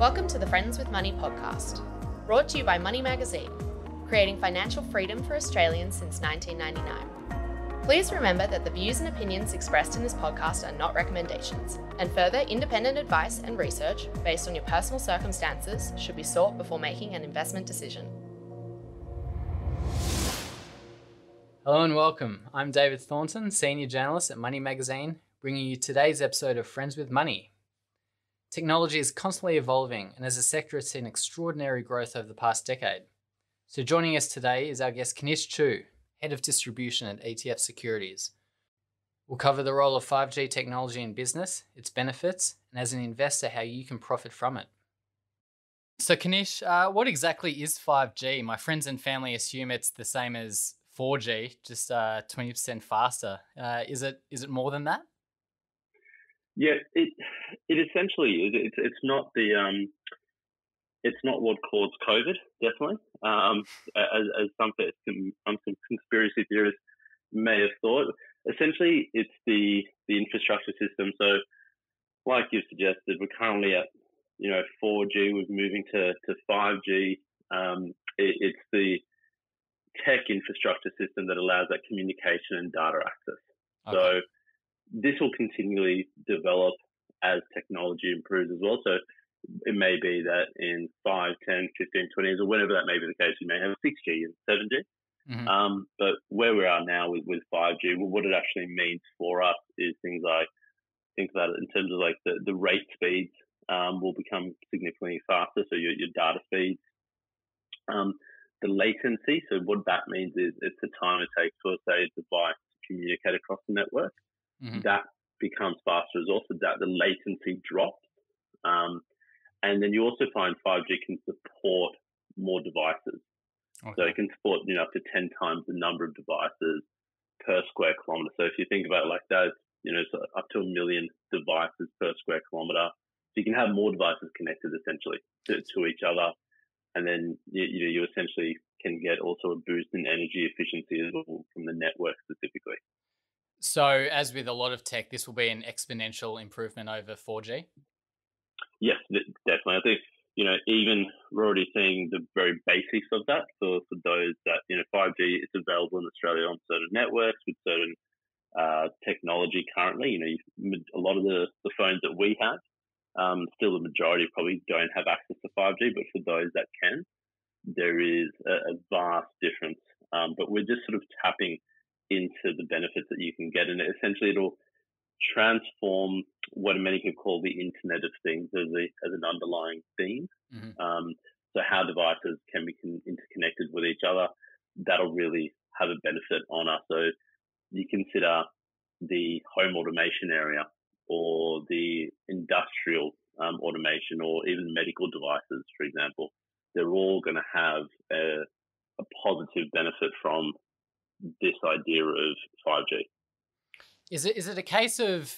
Welcome to the Friends with Money podcast, brought to you by Money Magazine, creating financial freedom for Australians since 1999. Please remember that the views and opinions expressed in this podcast are not recommendations, and further independent advice and research based on your personal circumstances should be sought before making an investment decision. Hello and welcome. I'm David Thornton, Senior Journalist at Money Magazine, bringing you today's episode of Friends with Money. Technology is constantly evolving, and as a sector, it's seen extraordinary growth over the past decade. So, joining us today is our guest Kanish Chugh, Head of Distribution at ETF Securities. We'll cover the role of 5G technology in business, its benefits, and as an investor, how you can profit from it. So, Kanish, uh, what exactly is 5G? My friends and family assume it's the same as 4G, just uh, 20% faster. Uh, is it is it more than that? Yeah, it it essentially is. It's it's not the um, it's not what caused COVID, definitely. Um, as, as some some conspiracy theorists may have thought. Essentially, it's the the infrastructure system. So, like you've suggested, we're currently at you know 4G. We're moving to to 5G. Um, it, it's the tech infrastructure system that allows that communication and data access. Okay. So this will continually develop as technology improves as well. So it may be that in 5, 10, 15, 20 years, or whenever that may be the case, you may have 6G and 7G. Mm-hmm. Um, but where we are now with, with 5G, what it actually means for us is things like, think about it in terms of like the, the rate speeds um, will become significantly faster. So your, your data speeds. Um, the latency, so what that means is it's the time it takes for, say, a device to communicate across the network mm-hmm. that becomes faster as also that the latency drops. Um, and then you also find 5G can support more devices. Okay. So it can support, you know, up to 10 times the number of devices per square kilometer. So if you think about it like that, you know, so up to a million devices per square kilometer. So you can have more devices connected essentially to, to each other. And then you, you, know, you essentially can get also a boost in energy efficiency as well from the network specifically. So, as with a lot of tech, this will be an exponential improvement over 4G. Yes, definitely. I think you know even we're already seeing the very basics of that for, for those that you know 5G is available in Australia on certain networks with certain uh, technology currently. You know, a lot of the, the phones that we have, um, still the majority probably don't have access to 5G, but for those that can, there is a, a vast difference. Um, but we're just sort of tapping into the benefits that you can get. And essentially, it'll transform what many people call the Internet of Things as, a, as an underlying theme. Mm-hmm. Um, so, how devices can be interconnected with each other, that'll really have a benefit on us. So, you consider the home automation area or the industrial um, automation or even medical devices, for example, they're all going to have a, a positive benefit from this idea of 5G. Is it is it a case of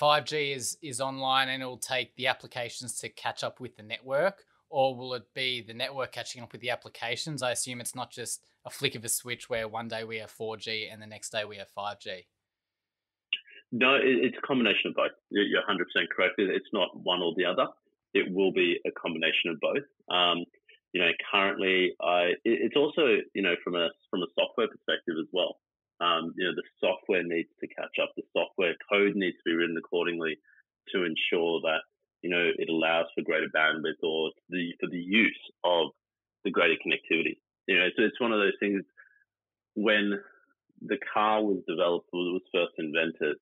5G is is online and it will take the applications to catch up with the network, or will it be the network catching up with the applications? I assume it's not just a flick of a switch where one day we have 4G and the next day we have 5G. No, it's a combination of both. You're 100% correct. It's not one or the other. It will be a combination of both. Um, you know, currently, I it's also you know from a from a software perspective as well. Um, you know, the software needs to catch up. The software code needs to be written accordingly to ensure that you know it allows for greater bandwidth or the for the use of the greater connectivity. You know, so it's one of those things when the car was developed was first invented.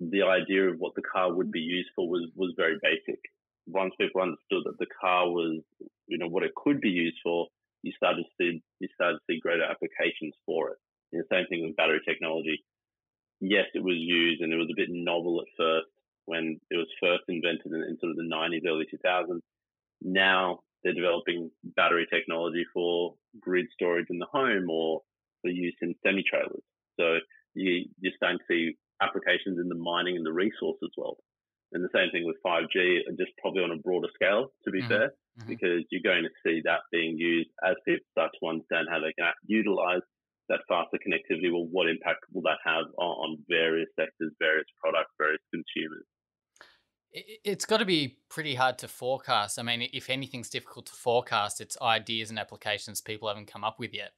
The idea of what the car would be used for was was very basic once people understood that the car was, you know, what it could be used for, you start to see you started to see greater applications for it. And the same thing with battery technology. Yes, it was used and it was a bit novel at first when it was first invented in, in sort of the 90s, early 2000s. Now they're developing battery technology for grid storage in the home or for use in semi trailers. So you, you're starting to see applications in the mining and the resources world. And the same thing with 5G, just probably on a broader scale, to be mm-hmm. fair, mm-hmm. because you're going to see that being used as people start to understand how they can utilize that faster connectivity. Well, what impact will that have on, on various sectors, various products, various consumers? It's got to be pretty hard to forecast. I mean, if anything's difficult to forecast, it's ideas and applications people haven't come up with yet.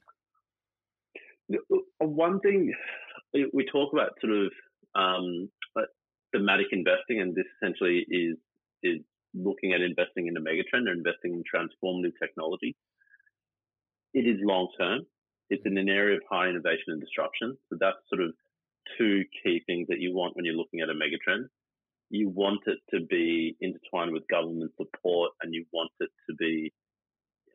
Uh, one thing we talk about sort of um, thematic investing, and this essentially is is looking at investing in a megatrend or investing in transformative technology. It is long term. It's in an area of high innovation and disruption. So that's sort of two key things that you want when you're looking at a megatrend. You want it to be intertwined with government support, and you want it to be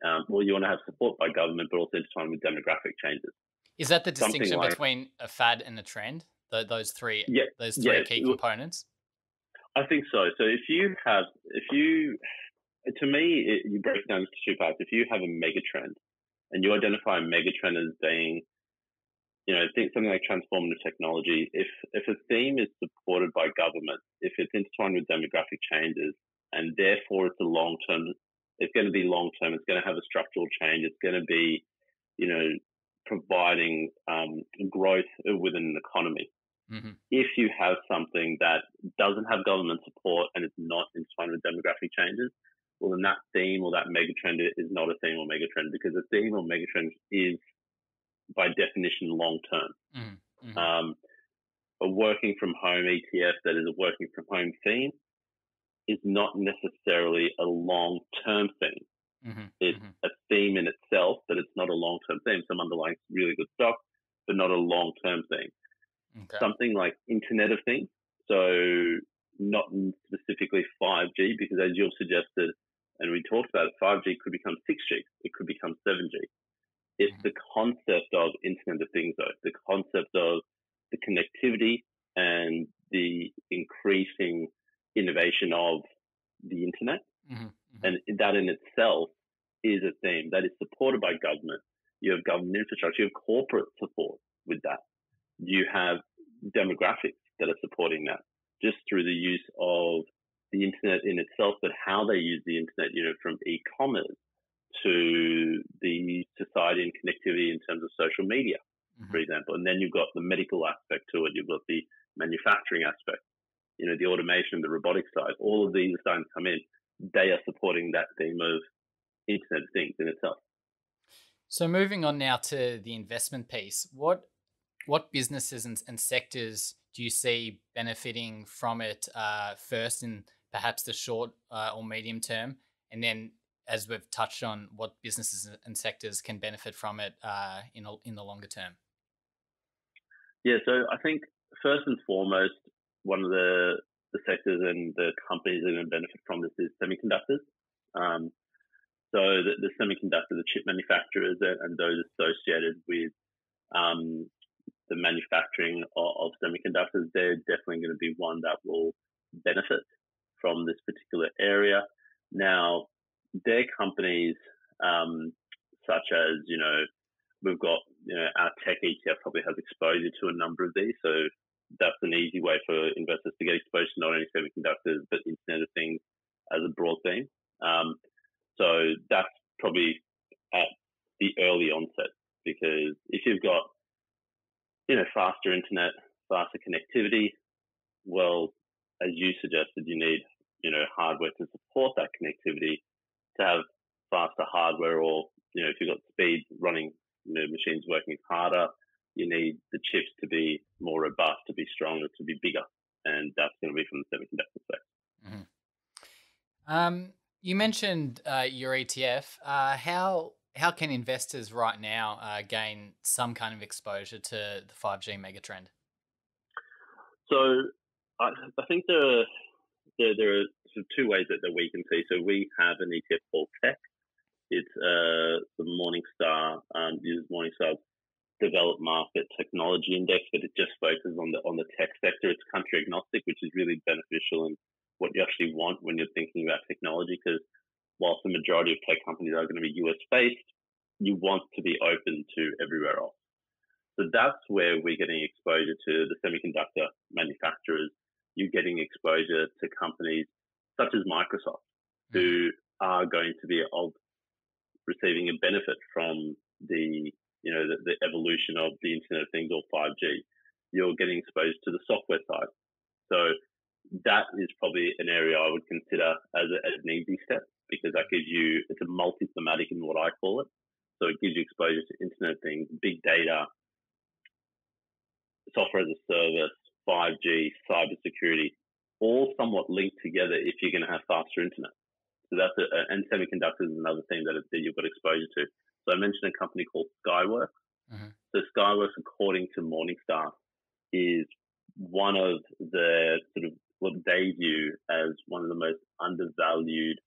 um, well, you want to have support by government, but also intertwined with demographic changes. Is that the distinction like, between a fad and a trend? The, those three, yeah, those three yeah, key components. I think so. So if you have, if you, to me, it, you break down into two parts. If you have a mega trend, and you identify a mega trend as being, you know, think something like transformative technology. If if a theme is supported by government, if it's intertwined with demographic changes, and therefore it's a long term, it's going to be long term. It's going to have a structural change. It's going to be, you know, providing um, growth within an economy. Mm-hmm. If you have something that doesn't have government support and is not entwined with demographic changes, well, then that theme or that megatrend is not a theme or megatrend because a theme or megatrend is, by definition, long term. Mm-hmm. mm-hmm. Um, a working from home ETF that is a working from home theme is not necessarily a long term theme. Mm-hmm. It's mm-hmm. a theme in itself, but it's not a long term theme. Some underlying really good stock, but not a long term theme. Okay. Something like Internet of Things. So not specifically 5G, because as you've suggested, and we talked about it, 5G could become 6G, it could become 7G. It's mm-hmm. the concept of Internet of Things, though, the concept of the connectivity and the increasing innovation of the internet. Mm-hmm. Mm-hmm. And that in itself is a theme that is supported by government. You have government infrastructure, you have corporate support. You have demographics that are supporting that just through the use of the internet in itself, but how they use the internet, you know, from e-commerce to the society and connectivity in terms of social media, mm-hmm. for example. And then you've got the medical aspect to it. You've got the manufacturing aspect, you know, the automation, the robotics side. All of these are starting to come in they are supporting that theme of Internet of Things in itself. So moving on now to the investment piece, what what businesses and, and sectors do you see benefiting from it uh, first in perhaps the short uh, or medium term, and then as we've touched on, what businesses and sectors can benefit from it uh, in a, in the longer term? Yeah, so I think first and foremost, one of the the sectors and the companies that are going to benefit from this is semiconductors. Um, so the, the, semiconductor, the chip manufacturers, and those associated with um, the manufacturing of, of, semiconductors, they're definitely going to be one that will benefit from this particular area. Now, their companies, um, such as you know, we've got you know our tech ETF probably has exposure to a number of these. So that's an easy way for investors to get exposed to not only semiconductors but Internet of Things as a broad theme. Um, so that's probably at the early onset because if you've got you know faster internet, faster connectivity, well, as you suggested, you need you know hardware to support that connectivity to have faster hardware, or you know if you've got speed running, you know machines working harder, you need the chips to be more robust, to be stronger, to be bigger, and that's going to be from the semiconductor space. Mm-hmm. Um, you mentioned uh, your ETF. Uh, how how can investors right now uh, gain some kind of exposure to the five G megatrend? So, I, I think there are, there, there are sort of two ways that, that we can see. So we have an ETF called Tech. It's uh, the Morningstar um, uses Morningstar's developed market technology index, but it just focuses on the on the tech sector. It's country agnostic, which is really beneficial in what you actually want when you're thinking about technology. Because whilst the majority of tech companies are going to be US based, you want to be open to everywhere else. So that's where we're getting exposure to the semiconductor manufacturers. You're getting exposure to companies such as Microsoft, hmm. who are going to be of receiving a benefit from the you know, the, the evolution of the Internet of Things or 5G, you're getting exposed to the software side. So that is probably an area I would consider as, a, as an easy step because that gives you it's a multi-thematic in what I call it. So it gives you exposure to internet things, big data, software as a service, 5G, cybersecurity, all somewhat linked together if you're going to have faster internet. So that's a, and semiconductors is another thing that, that you've got exposure to. So I mentioned a company called Skyworks. Mm-hmm. So Skyworks, according to Morningstar, is one of the sort of what they view as one of the most undervalued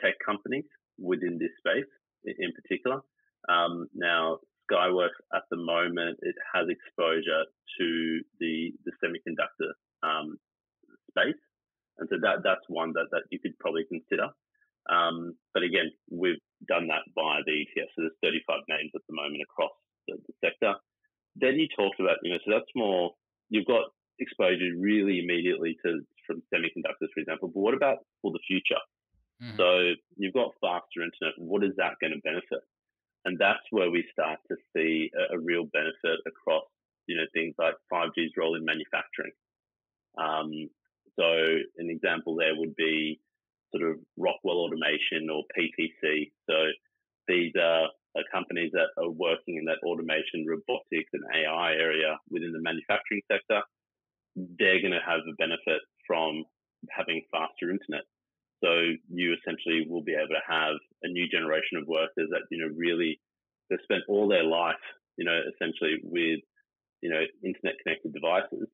tech companies within this space in particular. Um, now, Skyworks at the moment it has exposure to the the semiconductor um, space, and so that that's one that, that you could probably consider. Um, but again, we've done that via the ETF, so there's 35 names at the moment across the, the sector. Then you talked about, you know, so that's more you've got exposure really immediately to from semiconductors, for example. But what about for the future? Mm-hmm. So you've got faster internet. What is that going to benefit? And that's where we start to see a, a real benefit across, you know, things like 5G's role in manufacturing. Um, so an example there would be sort of Rockwell Automation or PTC. So these are, are companies that are working in that automation, robotics, and AI area within the manufacturing sector they're going to have a benefit from having faster internet. So you essentially will be able to have a new generation of workers that, you know, really they've spent all their life, you know, essentially with, you know, internet connected devices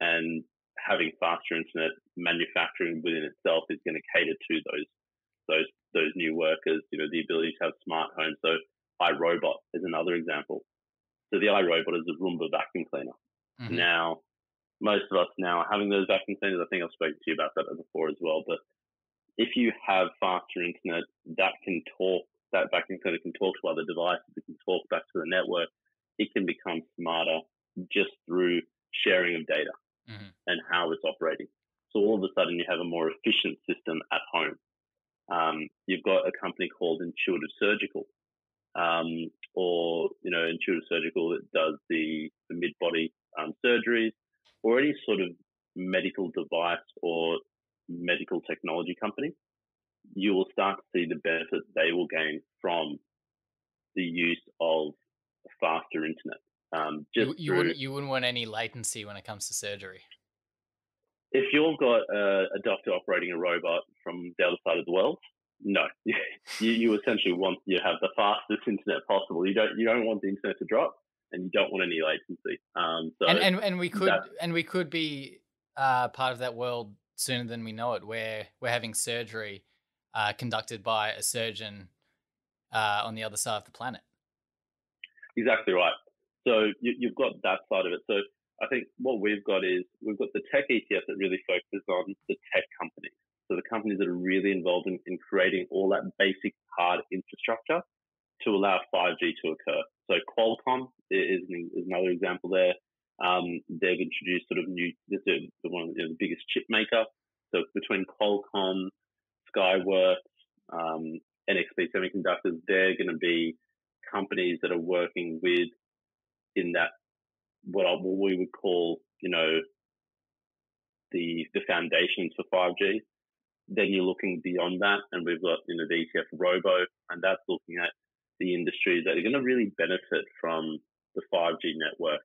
and having faster internet manufacturing within itself is going to cater to those, those, those new workers, you know, the ability to have smart homes. So iRobot is another example. So the iRobot is a Roomba vacuum cleaner. Mm-hmm. Now, most of us now are having those vacuum cleaners. I think I've spoken to you about that before as well. But if you have faster internet, that can talk, that vacuum cleaner can talk to other devices, it can talk back to the network. It can become smarter just through sharing of data mm-hmm. and how it's operating. So all of a sudden you have a more efficient system at home. Um, you've got a company called Intuitive Surgical, um, or you know Intuitive Surgical that does the, the mid body um, surgeries or any sort of medical device or medical technology company, you will start to see the benefits they will gain from the use of faster internet. Um, just you, you through, wouldn't you wouldn't want any latency when it comes to surgery. If you've got a, a doctor operating a robot from the other side of the world, no, you, you essentially want you have the fastest internet possible. You don't you don't want the internet to drop and you don't want any latency. Um, so and, and and we could and we could be uh, part of that world sooner than we know it, where we're having surgery uh, conducted by a surgeon uh, on the other side of the planet. Exactly right. So you, you've got that side of it. So I think what we've got is we've got the tech ETF that really focuses on the tech companies. So the companies that are really involved in, in creating all that basic hard infrastructure to allow 5G to occur. So Qualcomm is, is another example there. Um, they've introduced sort of new, this is one you know, the biggest chip maker. So between Qualcomm, Skyworks, um, NXP Semiconductors, they're going to be companies that are working with in that what, I, what we would call, you know, the the foundations for 5G. Then you're looking beyond that, and we've got you know the ETF Robo, and that's looking at the industries that are going to really benefit from the 5G network.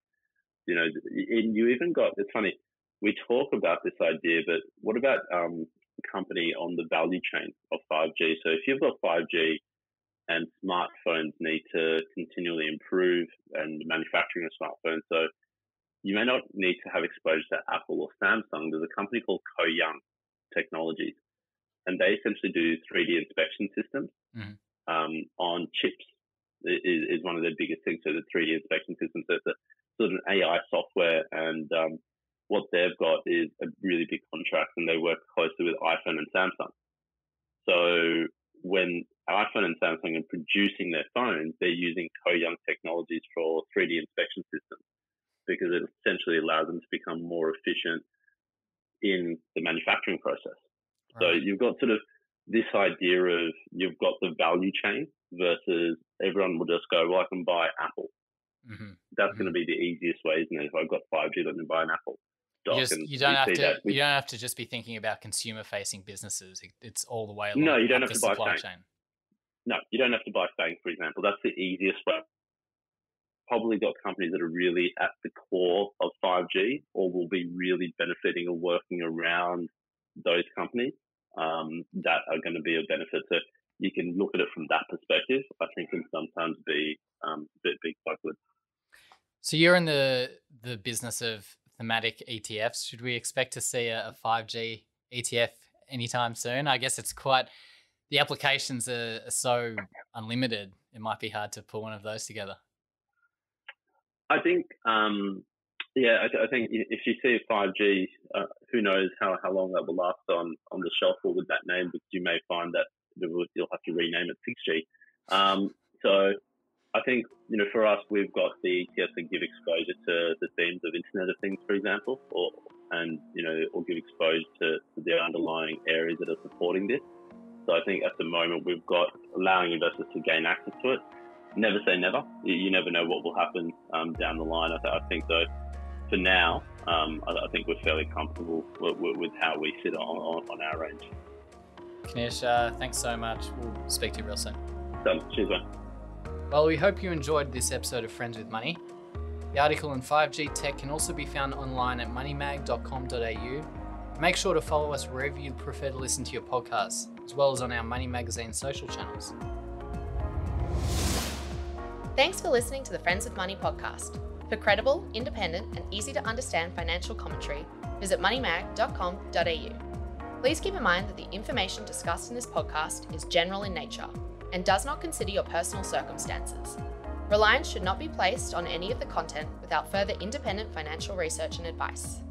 You know, and you even got, it's funny, we talk about this idea, but what about um, company on the value chain of 5G? So if you've got 5G and smartphones need to continually improve and manufacturing of smartphones, so you may not need to have exposure to Apple or Samsung. There's a company called Koh Young Technologies, and they essentially do 3D inspection systems. Mm-hmm um, on chips is, is, one of their biggest things. So the 3D inspection system. So it's a sort of an AI software, and um, what they've got is a really big contract, and they work closely with iPhone and Samsung. So when iPhone and Samsung are producing their phones, they're using Koh Young technologies for 3D inspection systems because it essentially allows them to become more efficient in the manufacturing process. Right. So you've got sort of this idea of you've got the value chain versus everyone will just go, well, I can buy Apple. Mm-hmm. That's going to be the easiest way, isn't it? If I've got 5G, let me buy an Apple. You, just, you don't have to. You don't have to just be thinking about consumer-facing businesses. It's all the way. along. No, you don't have to buy supply Fang. chain. No, you don't have to buy Fang, for example. That's the easiest way. Probably got companies that are really at the core of 5G or will be really benefiting or working around those companies um, that are going to be a benefit. So you can look at it from that perspective. I think can sometimes be um, a bit big backward. So you're in the the business of thematic ETFs. Should we expect to see a, a 5G ETF anytime soon? I guess it's quite the applications are, are so unlimited. It might be hard to pull one of those together. I think, um, yeah, I, I think if you see a 5G, uh, who knows how, how long that will last on, on the shelf or with that name, because you may find that you'll have to rename it 6G. Um, so I think, you know, for us, we've got the ETFs that give exposure to the themes of Internet of Things, for example, or, and, you know, or give exposure to, to the underlying areas that are supporting this. So I think at the moment we've got allowing investors to gain access to it. Never say never. You, you never know what will happen um, down the line. I, th- I think though, for now, um, I, I think we're fairly comfortable with, with, with how we sit on, on, on our range. Kanish, uh, thanks so much. We'll speak to you real soon. So, cheers, man. Well, we hope you enjoyed this episode of Friends with Money. The article on 5G tech can also be found online at moneymag.com.au. Make sure to follow us wherever you prefer to listen to your podcasts, as well as on our Money Magazine social channels. Thanks for listening to the Friends with Money podcast. For credible, independent, and easy to understand financial commentary, visit moneymag.com.au. Please keep in mind that the information discussed in this podcast is general in nature and does not consider your personal circumstances. Reliance should not be placed on any of the content without further independent financial research and advice.